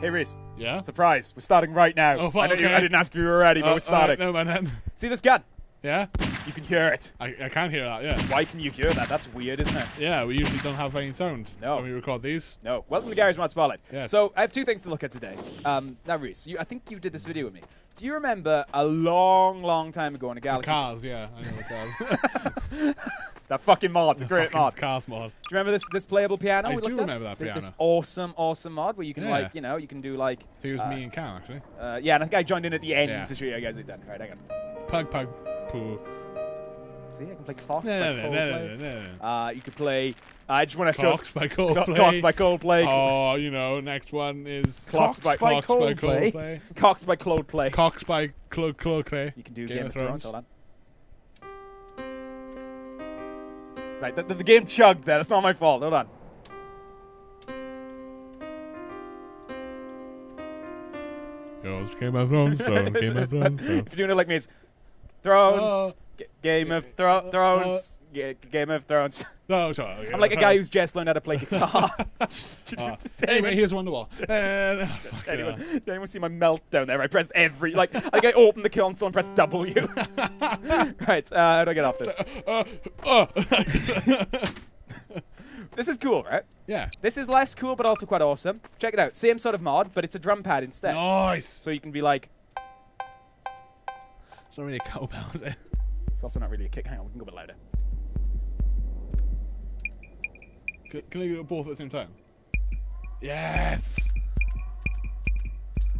Hey, Rhys. Yeah. Surprise. We're starting right now. Oh, I, know you, okay. I didn't ask if you were ready, but Oh, we're starting. alright, no, man. See this gun? Yeah. You can hear it. I, I can hear that. Yeah. Why can you hear that? That's weird, isn't it? Yeah. We usually don't have any sound No. when we record these. No. Welcome to Garry's Mod Spotlight. Yes. So I have two things to look at today. Um, now, Rhys, you, I think you did this video with me. Do you remember a long, long time ago in a The galaxy? cars. Yeah. I know the cars. That fucking mod, the great mod. Cars mod. Do you remember this this playable piano? I do remember that Th- This awesome, awesome mod where you can Yeah. like, you know, you can do like. It was uh, me and Cam actually. Uh, yeah, and I think I joined in at the end Yeah. to show you guys it done. Right, hang on. Pug pug poo. See, I can play Clocks No, no, no, no, no, no. Uh, you could play. I just want to show Clocks by Clo- Coldplay. Clocks by Coldplay. Oh, you know, next one is Clocks by- by Clocks by Coldplay. Coldplay. Clocks by Coldplay. Clocks by Clo Coldplay. You can do Game Game, of of Thrones. Thrones. Hold on. Right, the, the, the game chugged there. That's not my fault. Hold on. Yo, it's Game of Thrones. So Game of Thrones. So. if you're doing it like me, it's Thrones, Oh. G- Game of Thro- Thrones, oh. G- Game of Thrones. No, sorry. I'm like a guy who's just learned how to play guitar. Just- Anyway, here's Wonderwall. And, oh, Anyone, yeah. did anyone see my meltdown there? I pressed every like like I opened the console and pressed W. right, uh, how do I get off this? Uh, uh. This is cool, right? yeah. This is less cool, but also quite awesome. Check it out. Same sort of mod, but it's a drum pad instead. Nice. So you can be like, It's not really a cowbell, is it? it's also not really a kick. Hang on, we can go a bit louder. Can, can you do both at the same time? Yes.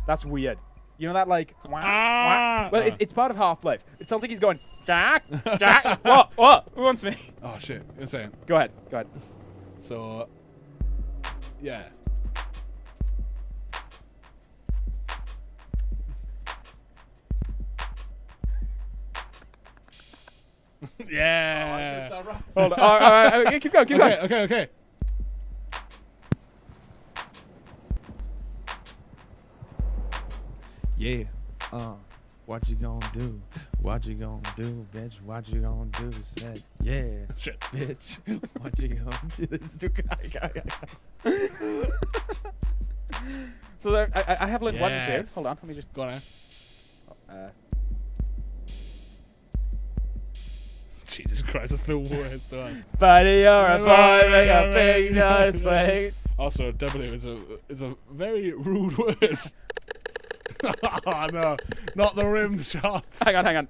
That's weird. You know that like, wah, Ah! wah? well, it's, it's part of Half Life. It sounds like he's going, Jack, Jack, what, what? Who wants me? Oh shit. Insane. Go ahead, go ahead. So, yeah. yeah. Hold on. all right, all right, all right, keep going, keep okay, going. okay, okay. Yeah. Uh, what you gonna do? What you gonna do, bitch? What you gonna do? Said, yeah, Shit. bitch. what you gonna do? This is too So there, I, I- I have learned one and. Yes. Hold on, let me just. Go on, eh? Uh, Jesus Christ, that's the worst one. Buddy, you're a boy, make a big noise, play. Also, W is a is a very rude word. Oh no, not the rim shots. Hang on, hang on.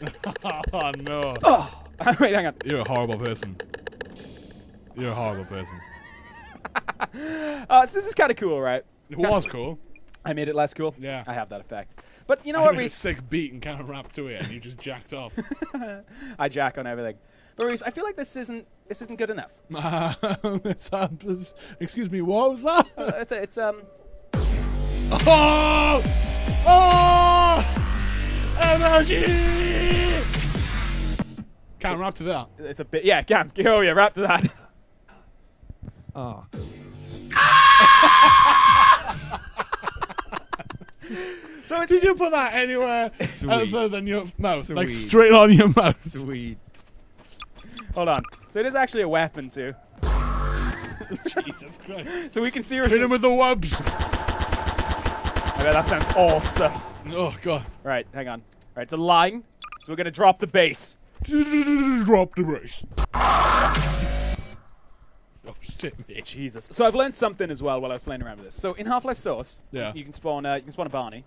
oh no. Oh, wait, hang on. You're a horrible person. You're a horrible person. Uh, so this is kind of cool, right? It was cool. I made it less cool. Yeah. I have that effect. But you know I what, Rhys? sick beat and kind of rap to it, and you just jacked off. I jack on everything. But Rhys, I feel like this isn't this isn't good enough. This happens- Excuse me, what was that? Uh, it's it's um. Oh! Oh! Energy! Can't rap to that. It's a bit. Yeah, Cam. Oh yeah, wrap to that. Uh, so Did you put that anywhere Sweet. other than your mouth? Like straight on your mouth? sweet. hold on. So it is actually a weapon too. Jesus Christ. So we can Hit him with the wubs. Bet that sounds awesome. Oh, God. Right, hang on. Right, it's a line. So we're gonna drop the bass. Drop the brace. Oh, shit. Jesus. So I've learned something as well while I was playing around with this. So in Half-Life Source, Yeah. you can spawn uh, you can spawn a Barney.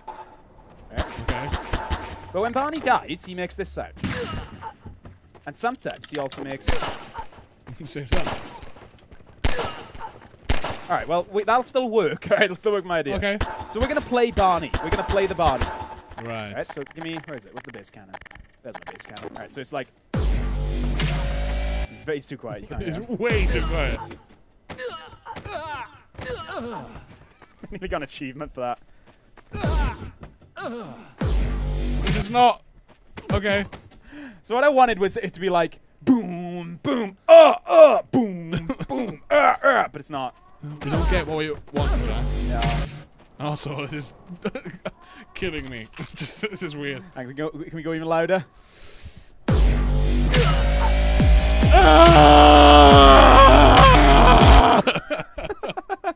Okay. But when Barney dies, he makes this sound. And sometimes he also makes. All right, well we, that'll still work. All right, that'll still work my idea. Okay. So we're gonna play Barney. We're gonna play the Barney. Right. Right. So give me where is it? What's the bass cannon? There's my bass cannon. All right. So it's like. Very- he's too quiet. You can't It's way too quiet. I nearly got an achievement for that. This is not. Okay. So what I wanted was it to be like boom, boom, uh, uh, boom, boom, uh, uh, but it's not. You don't get what we want, Jack. Yeah. Also, it is killing me. Just, this is weird. Can we go? Can we go even louder?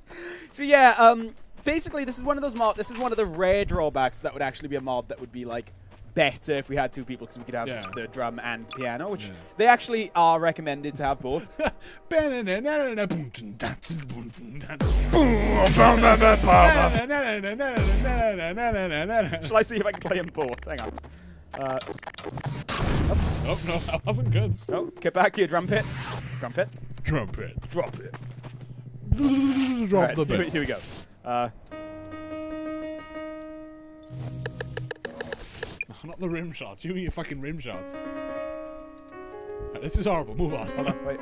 So yeah, um, basically, this is one of those mod. This is one of the rare drawbacks that would actually be a mod that would be like better if we had two people because we could have Yeah. the drum and piano, which Yeah. they actually are recommended to have both. Shall I see if I can play them both? Hang on. Uh, Oh no, that wasn't good. oh, get back here, drum pit. Drum pit. Trumpet. Drop it. Drop Alright, the bit. here we go. Uh, Not the rim shots. You and your fucking rim shots. This is horrible. Move on. hold on, wait.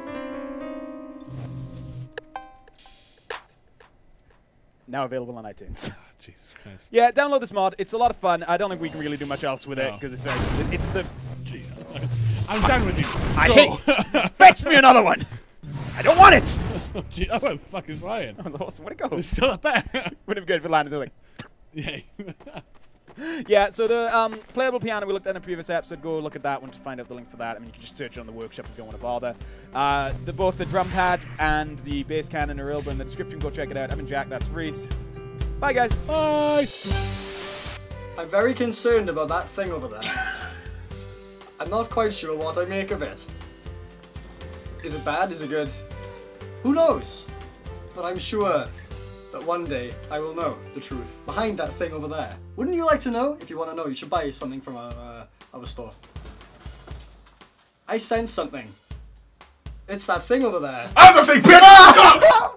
Now available on iTunes. Ah, Jesus Christ. yeah, download this mod. It's a lot of fun. I don't think we can really do much else with it because it's very simple. It's the. Jesus I'm done with you. I Go. hate. Fetch me another one. I don't want it. Gee, that was fucking flying. That was awesome. Where'd it go? It's still up there. Would have been good if it landed. Like, Yay. yeah. So the um, playable piano we looked at in a previous episode. Go look at that one to find out the link for that. I mean, you can just search it on the workshop if you don't want to bother. Uh, the both the drum pad and the bass cannon are available in the description. Go check it out. I've been Jack. That's Rhys. Bye, guys. Bye. I'm very concerned about that thing over there. I'm not quite sure what I make of it. Is it bad? Is it good? Who knows? But I'm sure that one day I will know the truth behind that thing over there. Wouldn't you like to know? If you want to know, you should buy something from our, uh, our store. I sense something. It's that thing over there. I'm bitch!